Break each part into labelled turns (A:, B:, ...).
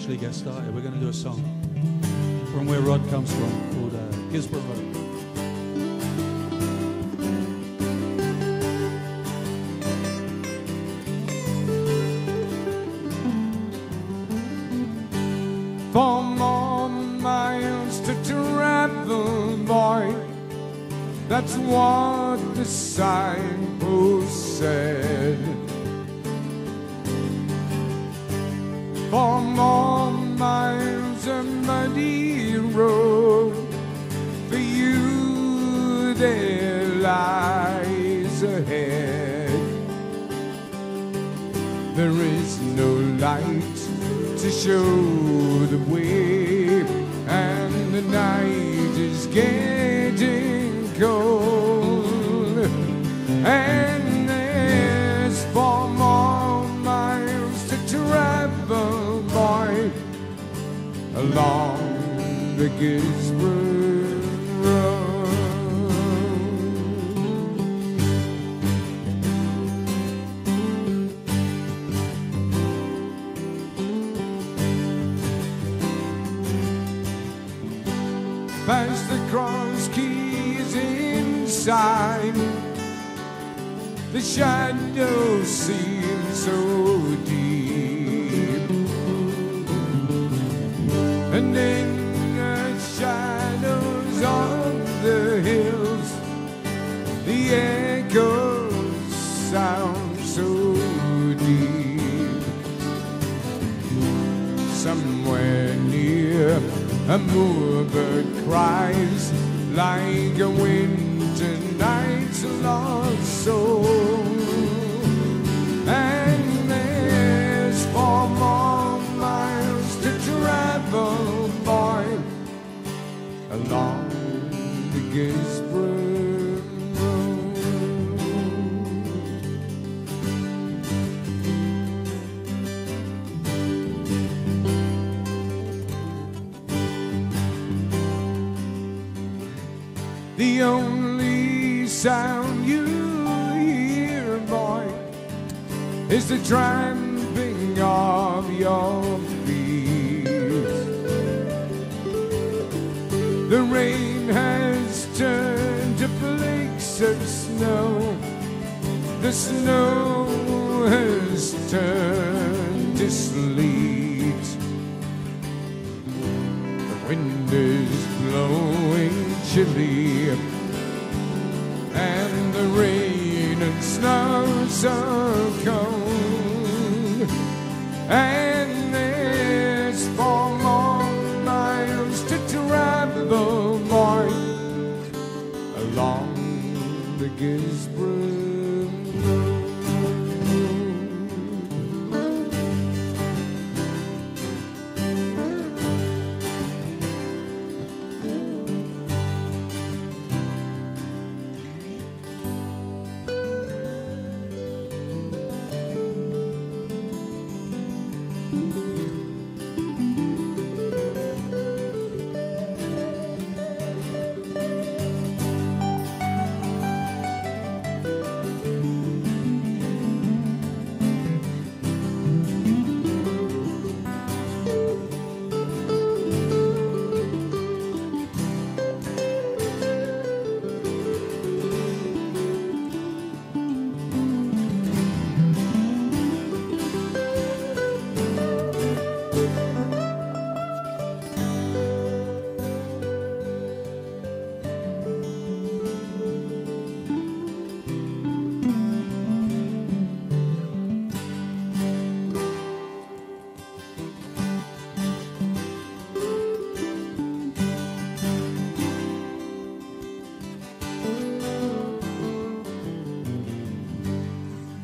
A: eventually get started, we're going to do a song from where Rod comes from called uh, Guisborough Road.
B: That's what the signpost said. There lies ahead. There is no light to show the way, and the night is getting cold. And there's four more miles to travel, boy, along the Guisborough past the cross keys inside. The shadows seem so deep. And in the shadows of the hills, the echoes sound so deep somewhere near a moorbird cries like a winter night's lost soul The only sound you hear, boy, is the tramping of your feet. The rain has turned to flakes of snow. The snow has turned to sleet. The wind and the rain and snow so cold. And there's four more miles to travel, boy, along the Guisborough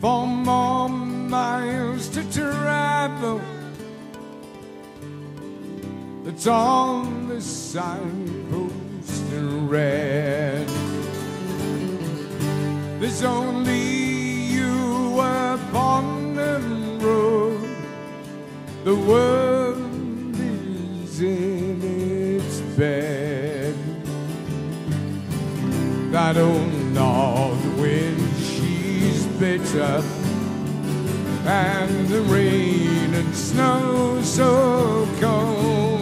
B: Four more miles to travel. That's on the signpost in red. There's only you upon the road. The world is in its bed. That old she's bitter, and the rain and snow so cold,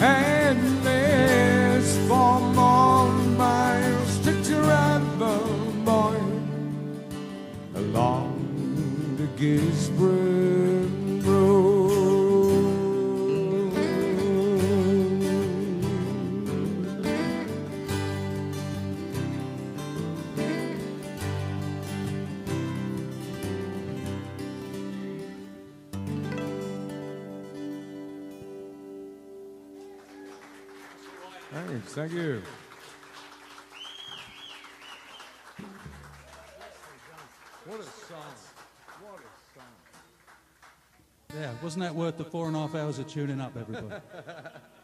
B: and there's four more miles to travel, boy, along the Guisborough Thanks, thank you. What a song. What a song.
A: Yeah, wasn't that worth the four and a half hours of tuning up, everybody?